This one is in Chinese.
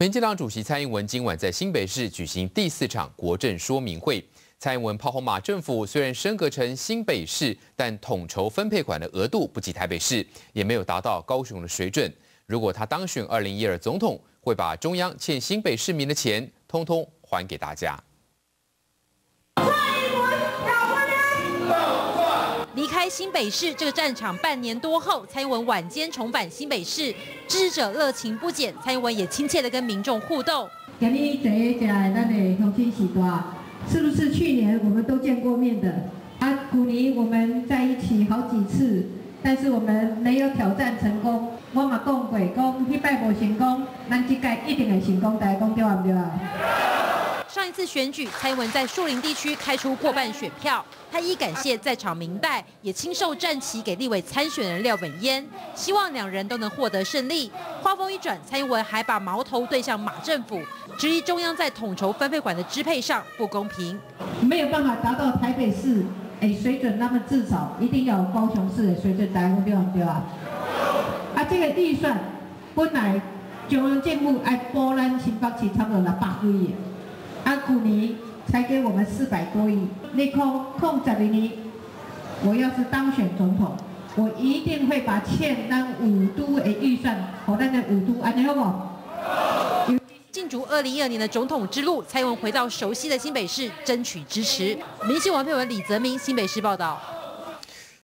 民进党主席蔡英文今晚在新北市举行第四场国政说明会。蔡英文炮轰马政府，虽然升格成新北市，但统筹分配款的额度不及台北市，也没有达到高雄的水准。如果他当选二零一二总统，会把中央欠新北市民的钱，通通还给大家。开新北市这个战场半年多后，蔡英文晚间重返新北市，支持者热情不减。蔡英文也亲切的跟民众互动。今日坐下来，咱的乡亲时代，是不是去年我们都见过面的？啊，古年我们在一起好几次，但是我们没有挑战成功。我嘛讲过，讲迄摆无成功，咱这届一定会成功。大家讲对唔对啊？次选举，蔡英文在树林地区开出过半选票，他一感谢在场民代，也亲授战旗给立委参选人廖本燕，希望两人都能获得胜利。话锋一转，蔡英文还把矛头对向马政府，质疑中央在统筹分配款的支配上不公平，没有办法达到台北市诶水准，那么至少一定要有高雄市的水准，大家对唔对啊？啊，这个预算本来中央政府爱拨咱新北市差不多六百亿。你，才给我们四百多亿，你空空着的你，我要是当选总统，我一定会把欠咱五都的预算，和咱的五都安尼好不？进逐二零一二年的总统之路，蔡英文回到熟悉的新北市，争取支持。明星王佩文、李泽明，新北市报道。